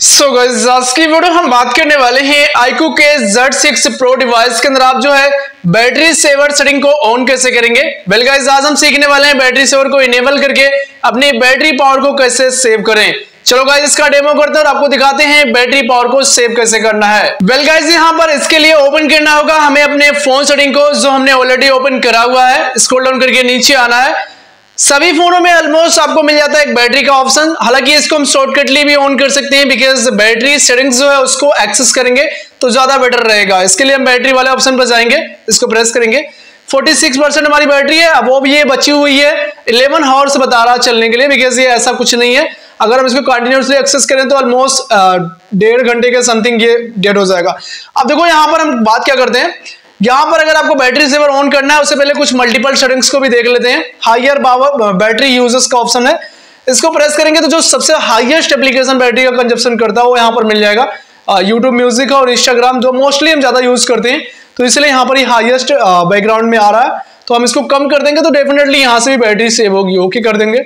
सो आज की वीडियो हम बात करने वाले हैं आईकू के Z6 Pro डिवाइस के अंदर आप जो है बैटरी सेवर सेटिंग को ऑन कैसे करेंगे? वेल गाइस आज हम सीखने वाले हैं बैटरी सेवर को इनेबल करके अपनी बैटरी पावर को कैसे सेव करें। चलो गाइज़ इसका डेमो करते हैं और आपको दिखाते हैं बैटरी पावर को सेव कैसे करना है। वेल गाइज़ यहाँ पर इसके लिए ओपन करना होगा। हमें अपने फ़ोन सेटिंग को जो हमने ऑलरेडी ओपन करा हुआ है स्क्रॉल डाउन करके नीचे आना है। सभी फोनों में ऑलमोस्ट आपको मिल जाता है एक बैटरी का ऑप्शन हालाँकि इसको हम शॉर्टकटली भी ऑन कर सकते हैं बिकॉज़ बैटरी सेटिंग्स जो है उसको एक्सेस करेंगे तो ज़्यादा बेटर रहेगा। इसके लिए हम बैटरी वाले ऑप्शन पर जाएँगे। इसको प्रेस करेंगे। 46 परसेंट हमारी बैटरी है। अब वो भी ये बची हुई है। 11 हावर्स बता रहा चलने के लिए बिकॉज़ ये ऐसा कुछ नहीं है। अगर हम इसको कंटिन्यूसली एक्सेस करें तो ऑलमोस्ट डेढ़ घंटे के समथिंग ये डेड हो जाएगा। अब देखो यहाँ पर हम बात क्या करते हैं? यहाँ पर अगर आपको बैटरी सेवर ऑन करना है, उससे पहले कुछ मल्टीपल सेटिंग्स को भी देख लेते हैं। हाइयर पावर बैटरी यूज़र्स का ऑप्शन है। इसको प्रेस करेंगे तो जो सबसे हाईएस्ट एप्लीकेशन बैटरी का कंजप्शन करता है, वो यहाँ पर मिल जाएगा। यूट्यूब म्यूज़िक और इंस्टाग्राम जो मोस्टली हम ज़्यादा यूज़ करते हैं तो इसलिए यहाँ पर ही हाईएस्ट बैकग्राउंड में आ रहा है। तो हम इसको कम कर देंगे तो डेफिनेटली यहाँ से भी बैटरी सेव होगी ओके कर देंगे।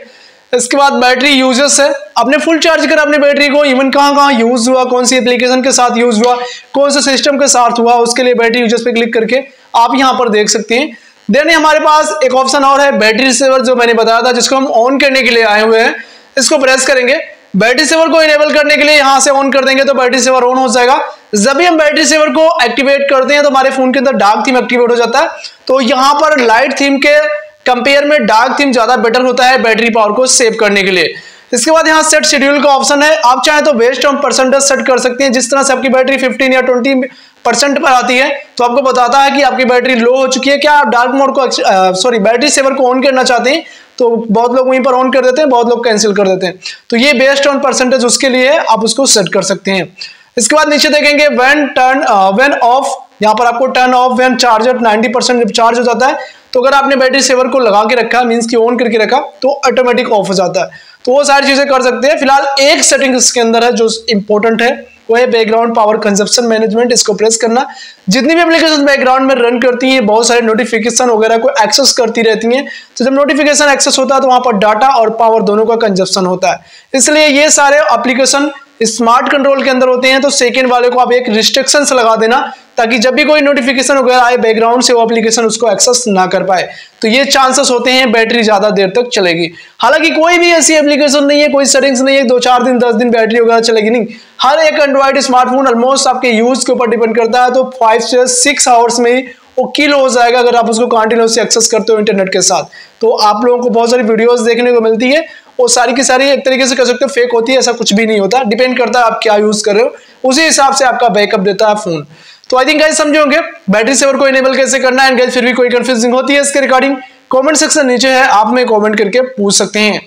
इसके बाद बैटरी यूजेस है। आपने फुल चार्ज करा अपनी बैटरी को इवन कहाँ कहाँ यूज़ हुआ, कौन सी एप्लीकेशन के साथ यूज़ हुआ, कौन से सिस्टम के साथ हुआ, उसके लिए बैटरी यूज़र्स पे क्लिक करके आप यहाँ पर देख सकते हैं। देन हमारे पास एक ऑप्शन और है बैटरी सेवर जो मैंने बताया था, जिसको हम ऑन करने के लिए आए हुए हैं। इसको प्रेस करेंगे। बैटरी सेवर को इनेबल करने के लिए यहाँ से ऑन कर देंगे तो बैटरी सेवर ऑन हो जाएगा। जब भी हम बैटरी सेवर को एक्टिवेट करते हैं तो हमारे फ़ोन के अंदर डार्क थीम एक्टिवेट हो जाता है। तो यहाँ पर लाइट थीम के कंपेयर में डार्क थीम ज़्यादा बेटर होता है बैटरी पावर को सेव करने के लिए। इसके बाद यहाँ सेट शेड्यूल का ऑप्शन है। आप चाहे तो बेस्ट ऑन परसेंटेज सेट कर सकते हैं। जिस तरह से आपकी बैटरी 15 या 20 परसेंट पर आती है तो आपको बताता है कि आपकी बैटरी लो हो चुकी है। क्या आप डार्क मोड को सॉरी बैटरी सेवर को ऑन करना चाहते हैं तो बहुत लोग वहीं पर ऑन कर देते हैं, बहुत लोग कैंसिल कर देते हैं। तो ये बेस्ट ऑन परसेंटेज उसके लिए है, आप उसको सेट कर सकते हैं। इसके बाद नीचे देखेंगे वेन टर्न वेन ऑफ़ यहाँ पर आपको turn off when charger 90 percent charge हो जाता है तो अगर आपने बैटरी सेवर को लगा के रखा मीन्स की ऑन करके रखा तो ऑटोमेटिक ऑफ़ हो जाता है। तो वो सारी चीज़ें कर सकते हैं। फ़िलहाल एक सेटिंग इसके अंदर है जो इंपॉर्टेंट है, वो है बैकग्राउंड पावर कंजप्शन मैनेजमेंट इसको प्रेस करना। जितनी भी एप्लीकेशन बैकग्राउंड में रन करती है बहुत सारे नोटिफिकेशन वगैरह को एक्सेस करती रहती हैं। तो जब नोटिफिकेशन एक्सेस होता है तो वहाँ पर डाटा और पावर दोनों का कंजप्शन होता है। इसलिए ये सारे एप्लीकेशन स्मार्ट कंट्रोल के अंदर होते हैं। तो सेकेंड वाले को आप एक रिस्ट्रिक्शन लगा देना ताकि जब भी कोई नोटिफिकेशन वगैरह आए बैकग्राउंड से वो एप्लीकेशन उसको एक्सेस ना कर पाए तो ये चांसेस होते हैं बैटरी ज़्यादा देर तक चलेगी। हालाँकि कोई भी ऐसी एप्लीकेशन नहीं है, कोई सेटिंग्स नहीं है, दो चार दिन, दस दिन बैटरी वगैरह चलेगी नहीं। हर एक एंड्रॉइड स्मार्टफ़ोन ऑलमोस्ट आपके यूज़ के ऊपर डिपेंड करता है तो फाइव से सिक्स आवर्स में ही वो किल हो जाएगा अगर आप उसको कंटिन्यूसली एक्सेस करते हो इंटरनेट के साथ। तो आप लोगों को बहुत सारी वीडियोस देखने को मिलती है। वो सारी की सारी एक तरीके से कह सकते हो फेक होती है, ऐसा कुछ भी नहीं होता। डिपेंड करता है आप क्या यूज़ कर रहे हो। उसी हिसाब से आपका बैकअप देता है फ़ोन तो आई थिंक गाइस समझे होंगे? बैटरी सेवर को इनेबल कैसे करना है? एंड गाइस फिर भी कोई कंफ्यूजिंग होती है इसके रिगार्डिंग कमेंट सेक्शन नीचे है, आप में कमेंट करके पूछ सकते हैं।